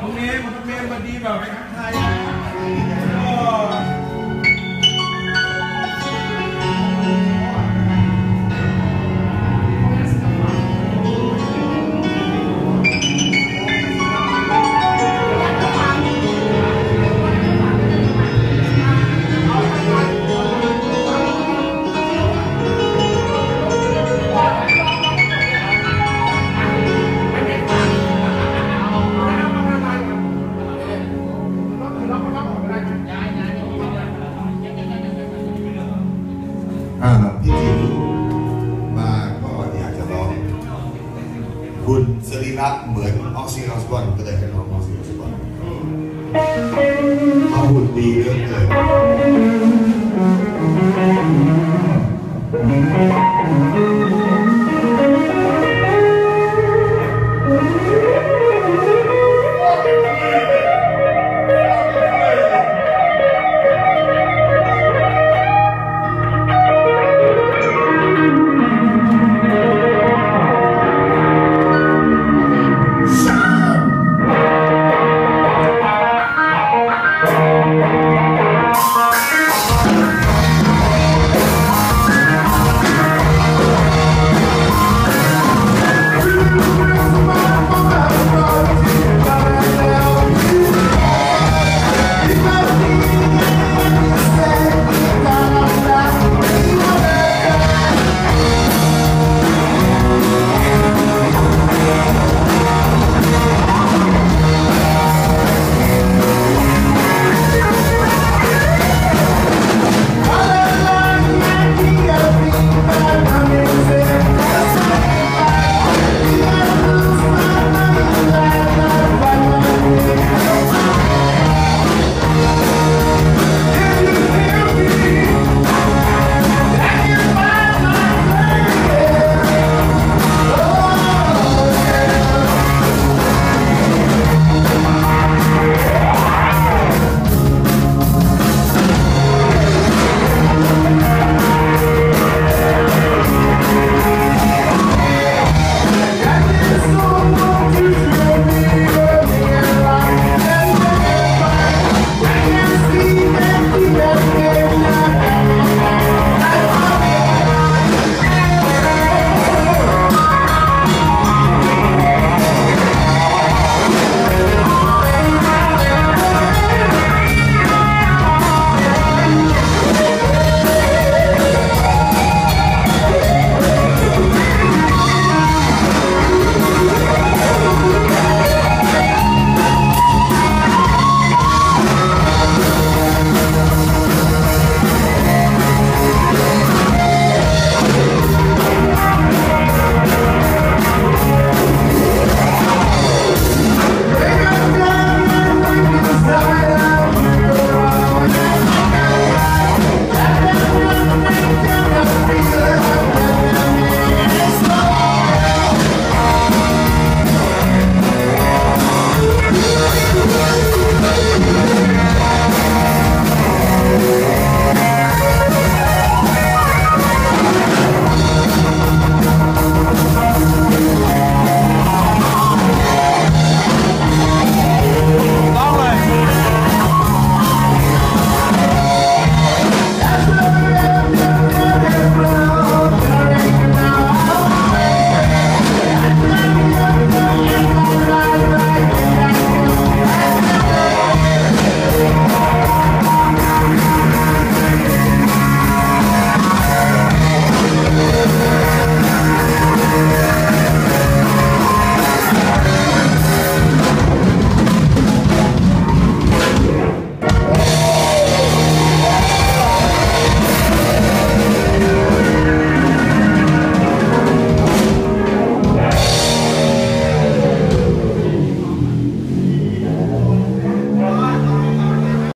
คุณเมย์คุณเมย์มาดีแบบไปทักทาย อ่าพี่จิ๋วมาก็อยากจะร้อง คุณสรีระเหมือนออกซิออสบอนก็เลยให้ร้องออกซิออสบอนเขาหุ่นดีเรื่องเกิน